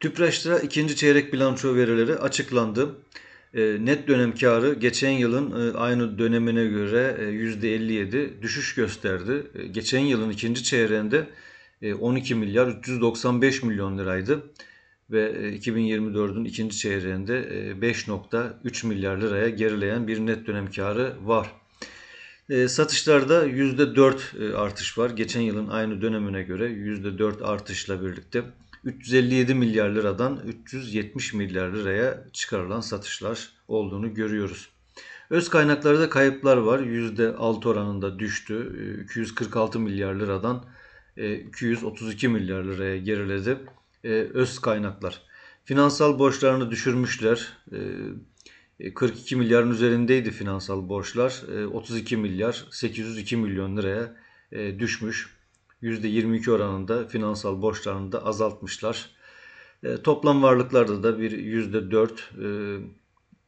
Tüpraş'ta ikinci çeyrek bilanço verileri açıklandı. E, net dönem karı geçen yılın e, aynı dönemine göre e, %57 düşüş gösterdi. E, geçen yılın ikinci çeyreğinde e, 12 milyar 395 milyon liraydı ve e, 2024'ün ikinci çeyreğinde e, 5.3 milyar liraya gerileyen bir net dönem karı var. E, satışlarda %4 e, artış var. Geçen yılın aynı dönemine göre %4 artışla birlikte 357 milyar liradan 370 milyar liraya çıkarılan satışlar olduğunu görüyoruz. Öz kaynaklarda kayıplar var. %6 oranında düştü. 246 milyar liradan 232 milyar liraya geriledi. Öz kaynaklar. Finansal borçlarını düşürmüşler. 42 milyarın üzerindeydi finansal borçlar. 32 milyar 802 milyon liraya düşmüş. %22 oranında finansal borçlarını da azaltmışlar. E, toplam varlıklarda da bir %4 e,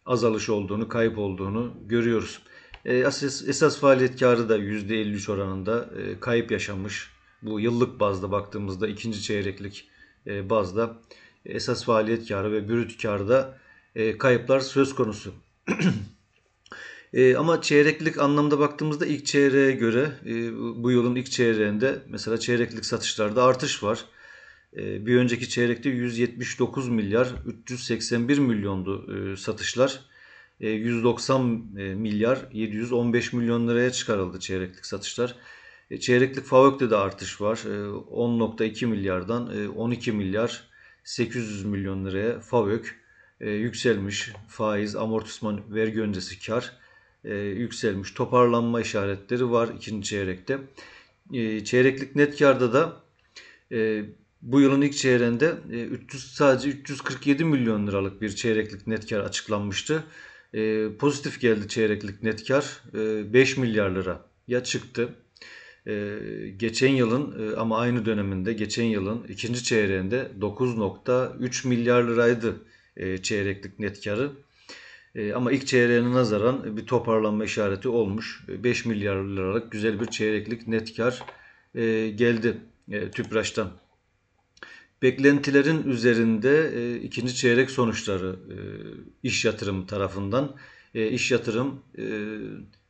azalış olduğunu, kayıp olduğunu görüyoruz. E, esas, esas faaliyet karı da %53 oranında e, kayıp yaşamış. Bu yıllık bazda baktığımızda ikinci çeyreklik e, bazda esas faaliyet karı ve brüt karda e, kayıplar söz konusu. E, ama çeyreklik anlamda baktığımızda ilk çeyreğe göre e, bu yılın ilk çeyreğinde mesela çeyreklik satışlarda artış var. E, bir önceki çeyrekte 179 milyar 381 milyondu e, satışlar. E, 190 e, milyar 715 milyon liraya çıkarıldı çeyreklik satışlar. E, çeyreklik FAVÖK'te de artış var. E, 10.2 milyardan e, 12 milyar 800 milyon liraya FAVÖK e, yükselmiş. Faiz, amortisman, vergi öncesi kar e, yükselmiş. Toparlanma işaretleri var ikinci çeyrekte. E, çeyreklik net karda da e, bu yılın ilk çeyreğinde e, 300 sadece 347 milyon liralık bir çeyreklik net kar açıklanmıştı. E, pozitif geldi çeyreklik net kar e, 5 milyar lira ya çıktı. E, geçen yılın e, ama aynı döneminde geçen yılın ikinci çeyreğinde 9.3 milyar liraydı e, çeyreklik net karı. E, ama ilk çeyreğine nazaran bir toparlanma işareti olmuş. 5 e, milyar liralık güzel bir çeyreklik net kar e, geldi e, TÜPRAŞ'tan. Beklentilerin üzerinde e, ikinci çeyrek sonuçları e, iş yatırım tarafından. E, iş yatırım e,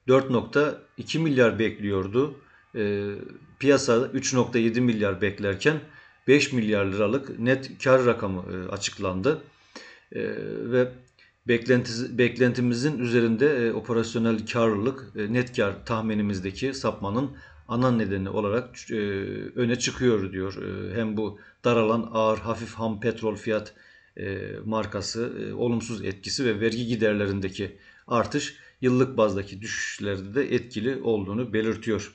4.2 milyar bekliyordu. E, piyasa 3.7 milyar beklerken 5 milyar liralık net kar rakamı e, açıklandı. E, beklentimizin üzerinde e, operasyonel karlılık, e, net kar tahminimizdeki sapmanın ana nedeni olarak e, öne çıkıyor diyor. E, hem bu daralan ağır hafif ham petrol fiyat e, markası e, olumsuz etkisi ve vergi giderlerindeki artış yıllık bazdaki düşüşlerde de etkili olduğunu belirtiyor.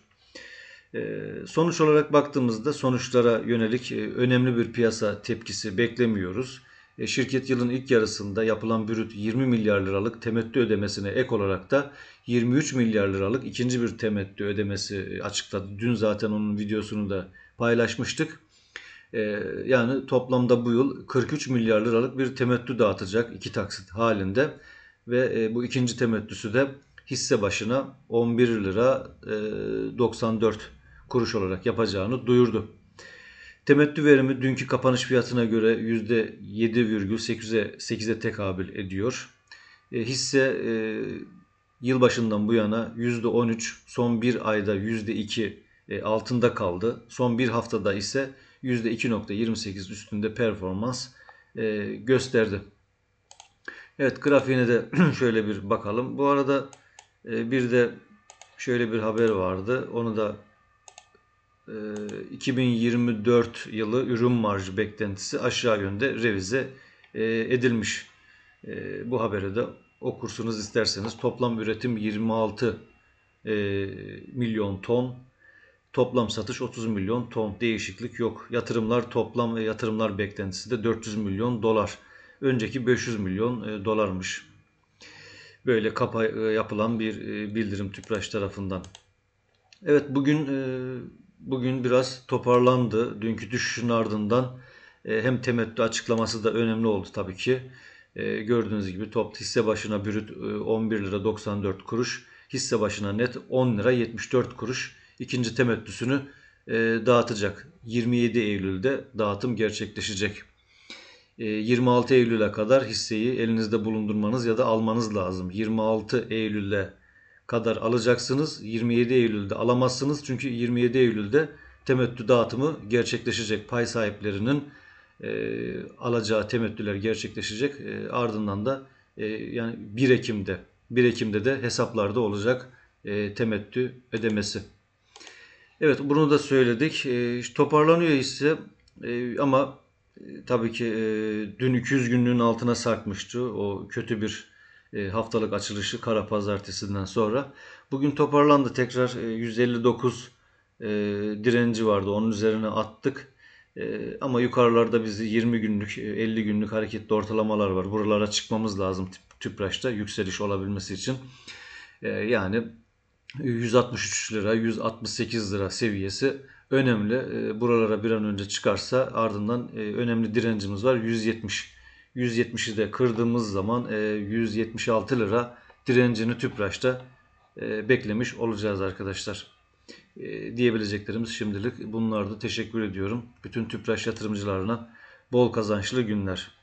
E, sonuç olarak baktığımızda sonuçlara yönelik e, önemli bir piyasa tepkisi beklemiyoruz. E, şirket yılın ilk yarısında yapılan brüt 20 milyar liralık temettü ödemesine ek olarak da 23 milyar liralık ikinci bir temettü ödemesi açıkladı. Dün zaten onun videosunu da paylaşmıştık. E, yani toplamda bu yıl 43 milyar liralık bir temettü dağıtacak iki taksit halinde ve e, bu ikinci temettüsü de hisse başına 11 lira 94 kuruş olarak yapacağını duyurdu. Temettü verimi dünkü kapanış fiyatına göre %7,8'e 8'e tekabül ediyor. E, hisse e, yılbaşından bu yana %13, son bir ayda %2 e, altında kaldı. Son bir haftada ise %2.28 üstünde performans e, gösterdi. Evet grafiğine de şöyle bir bakalım. Bu arada e, bir de şöyle bir haber vardı. Onu da 2024 ee, yılı ürün marjı beklentisi aşağı yönde revize e, edilmiş. E, bu haberi de okursunuz isterseniz. Toplam üretim 26 e, milyon ton. Toplam satış 30 milyon ton. Değişiklik yok. Yatırımlar toplam ve yatırımlar beklentisi de 400 milyon dolar. Önceki 500 milyon dolarmış. Böyle kapa yapılan bir bildirim TÜPRAŞ tarafından. Evet bugün bugün biraz toparlandı. Dünkü düşüşün ardından e, hem temettü açıklaması da önemli oldu tabii ki. E, gördüğünüz gibi top hisse başına brüt 11 e, lira 94 kuruş, hisse başına net 10 lira 74 kuruş ikinci temettüsünü dağıtacak. 27 Eylül'de dağıtım gerçekleşecek. e, 26 Eylül'e kadar hisseyi elinizde bulundurmanız ya da almanız lazım. 26 Eylül'e kadar alacaksınız. 27 Eylül'de alamazsınız. Çünkü 27 Eylül'de temettü dağıtımı gerçekleşecek. Pay sahiplerinin e, alacağı temettüler gerçekleşecek. E, ardından da e, yani 1 Ekim'de 1 Ekim'de de hesaplarda olacak e, temettü ödemesi. Evet bunu da söyledik. E, toparlanıyor hisse e, ama e, tabii ki e, dün 200 günlüğün altına sarkmıştı. O kötü bir haftalık açılışı kara pazartesinden sonra. Bugün toparlandı tekrar e, 159 e, direnci vardı. Onun üzerine attık. E, ama yukarılarda bizi 20 günlük, e, 50 günlük hareketli ortalamalar var. Buralara çıkmamız lazım tüp- tüpraşta yükseliş olabilmesi için. E, yani 163 lira, 168 lira seviyesi önemli. E, Buralara bir an önce çıkarsa ardından e, önemli direncimiz var 170. 170'i de kırdığımız zaman e, 176 lira direncini tüpraşta e, beklemiş olacağız arkadaşlar. E, Diyebileceklerimiz şimdilik bunlardı. Teşekkür ediyorum. Bütün tüpraş yatırımcılarına bol kazançlı günler.